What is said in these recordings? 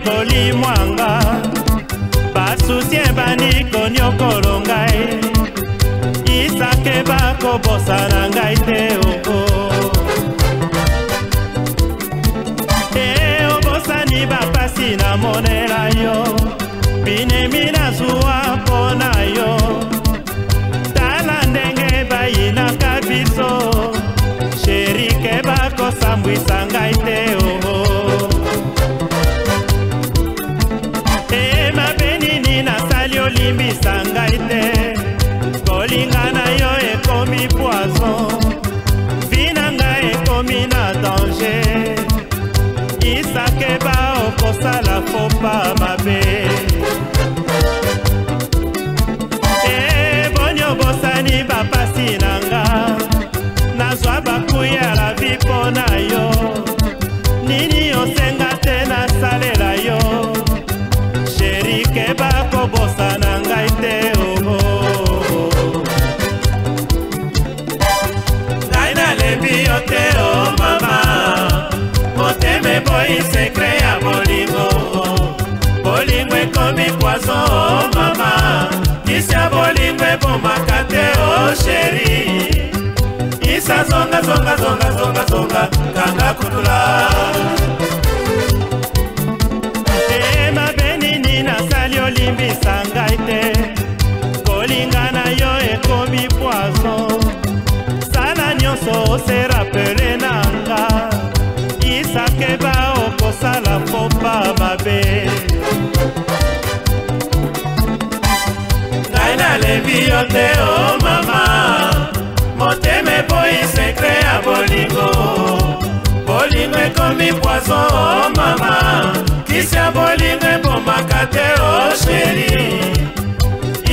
kolimwanga basusie banikoniokolongai nakobosana ngai te oo oh, oh. te eh, obosani bapasi namonela yo binemina okosala fomba mabe eboni eh, obosani bapasi na nga nazwa bakuya la vi mpo na yo nini osenga te nasalela yo sherike bakobosana ngai te oo ngai nalembi yo te o oh mama motema eboyi sekre makanisi ya bolingo ebomaka te o oh, sheri isa zonga zonga zonga zonga zonga kanga kutula e mabe nini nasali olimbisa ngai te kolingana yo ekomi poison sala nyonso ose rapele na nga isakeba okosala mpo nakoki yo te o oh mama motema eboyi sekre ya bolingo bolingo ekomi poiso o oh mama kisi ya bolingo ebomaka te o oh sheri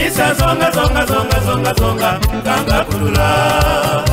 isa zonga zonga zonga zonga zonga kanga kulula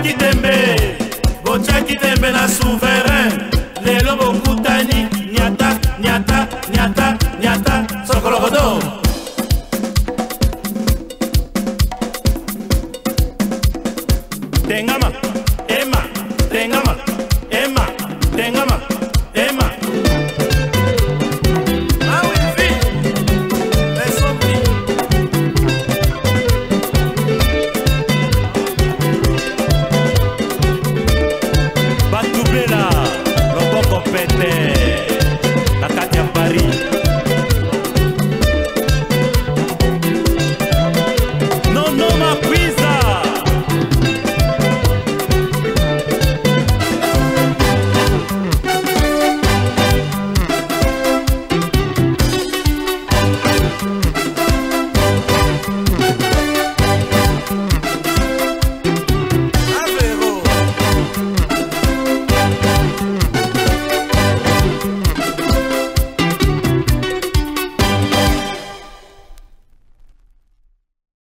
kitembe botya kitembe na souverain lelo bokutani nyata nyata nyata nyata sokolokodo tengama ema tengama